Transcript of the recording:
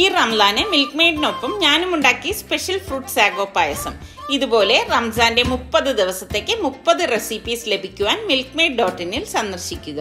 ഈ റംലാന് മിൽക്ക് മെയ്ഡിനൊപ്പം ഞാനും ഉണ്ടാക്കി സ്പെഷ്യൽ ഫ്രൂട്ട് സാഗോ പായസം. ഇതുപോലെ റംസാന്റെ മുപ്പത് ദിവസത്തേക്ക് മുപ്പത് റെസിപ്പീസ് ലഭിക്കുവാൻ മിൽക്ക് മെയ്ഡ് ഡോട്ട് ഇനിൽ സന്ദർശിക്കുക.